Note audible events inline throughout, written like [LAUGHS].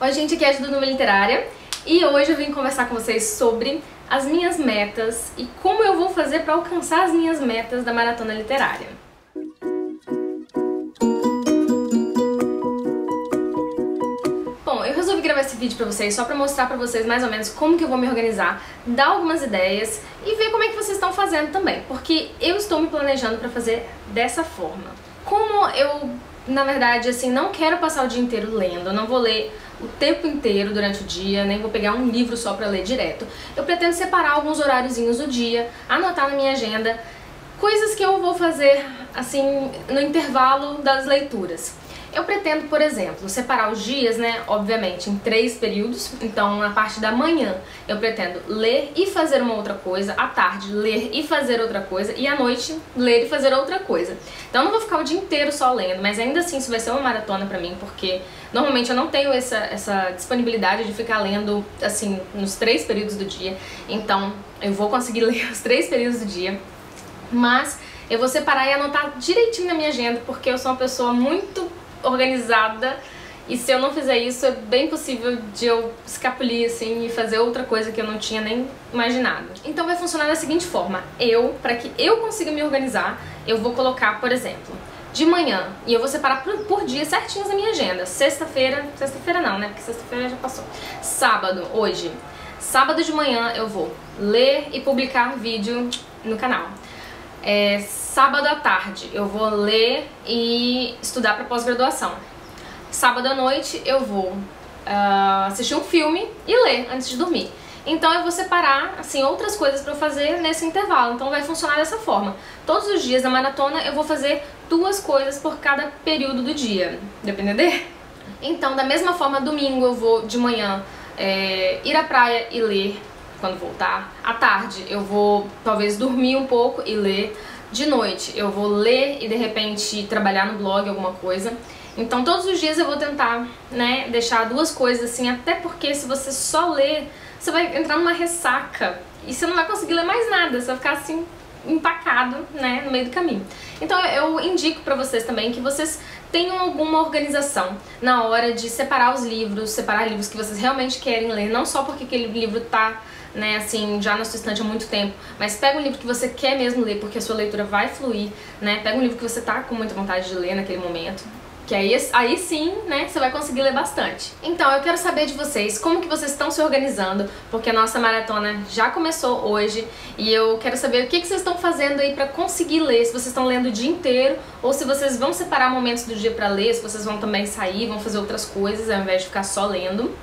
Oi gente, aqui é a Dudu Literária e hoje eu vim conversar com vocês sobre as minhas metas e como eu vou fazer para alcançar as minhas metas da Maratona Literária. Bom, eu resolvi gravar esse vídeo pra vocês só pra mostrar pra vocês mais ou menos como que eu vou me organizar, dar algumas ideias e ver como é que vocês estão fazendo também, porque eu estou me planejando pra fazer dessa forma. Como eu na verdade, assim, não quero passar o dia inteiro lendo, não vou ler o tempo inteiro durante o dia, nem vou pegar um livro só pra ler direto. Eu pretendo separar alguns horáriozinhos do dia, anotar na minha agenda coisas que eu vou fazer, assim, no intervalo das leituras. Eu pretendo, por exemplo, separar os dias, né, obviamente, em três períodos. Então, na parte da manhã, eu pretendo ler e fazer uma outra coisa, à tarde, ler e fazer outra coisa, e à noite, ler e fazer outra coisa. Então, eu não vou ficar o dia inteiro só lendo, mas ainda assim, isso vai ser uma maratona pra mim, porque normalmente eu não tenho essa, essa disponibilidade de ficar lendo, assim, nos três períodos do dia. Então, eu vou conseguir [LAUGHS] ler os três períodos do dia, mas eu vou separar e anotar direitinho na minha agenda, porque eu sou uma pessoa muito organizada e se eu não fizer isso, é bem possível de eu escapulir assim e fazer outra coisa que eu não tinha nem imaginado. Então vai funcionar da seguinte forma: eu, para que eu consiga me organizar, eu vou colocar, por exemplo, de manhã, e eu vou separar por, por dia certinhos a minha agenda. Sexta-feira, sexta-feira não, né? Porque sexta-feira já passou. Sábado, hoje. Sábado de manhã eu vou ler e publicar vídeo no canal. É, sábado à tarde eu vou ler e estudar para pós-graduação. Sábado à noite eu vou uh, assistir um filme e ler antes de dormir. Então eu vou separar assim outras coisas para fazer nesse intervalo. Então vai funcionar dessa forma. Todos os dias da maratona eu vou fazer duas coisas por cada período do dia. Entender? Então da mesma forma domingo eu vou de manhã é, ir à praia e ler quando voltar. À tarde eu vou talvez dormir um pouco e ler. De noite eu vou ler e de repente trabalhar no blog alguma coisa. Então todos os dias eu vou tentar, né, deixar duas coisas assim, até porque se você só ler, você vai entrar numa ressaca e você não vai conseguir ler mais nada, você vai ficar assim empacado, né, no meio do caminho. Então eu indico para vocês também que vocês tenham alguma organização na hora de separar os livros, separar livros que vocês realmente querem ler, não só porque aquele livro tá né, assim, já na sua estante há muito tempo, mas pega um livro que você quer mesmo ler, porque a sua leitura vai fluir, né, pega um livro que você tá com muita vontade de ler naquele momento, que aí, aí sim, né, você vai conseguir ler bastante. Então, eu quero saber de vocês como que vocês estão se organizando, porque a nossa maratona já começou hoje e eu quero saber o que, que vocês estão fazendo aí pra conseguir ler, se vocês estão lendo o dia inteiro ou se vocês vão separar momentos do dia pra ler, se vocês vão também sair, vão fazer outras coisas ao invés de ficar só lendo.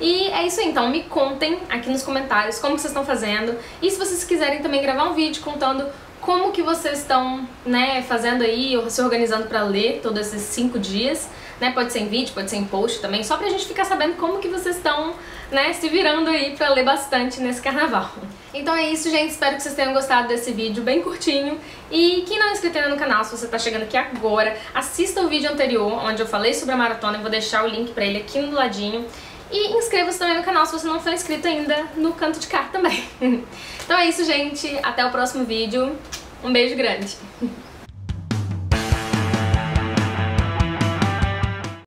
E é isso aí, então me contem aqui nos comentários como vocês estão fazendo e se vocês quiserem também gravar um vídeo contando como que vocês estão né, fazendo aí, ou se organizando para ler todos esses cinco dias, né? Pode ser em vídeo, pode ser em post também, só pra gente ficar sabendo como que vocês estão né, se virando aí pra ler bastante nesse carnaval. Então é isso, gente. Espero que vocês tenham gostado desse vídeo bem curtinho. E quem não é inscrito ainda no canal, se você tá chegando aqui agora, assista o vídeo anterior, onde eu falei sobre a maratona. Eu vou deixar o link pra ele aqui no ladinho. E inscreva-se também no canal se você não for inscrito ainda no canto de cá também. [LAUGHS] então é isso, gente. Até o próximo vídeo. Um beijo grande.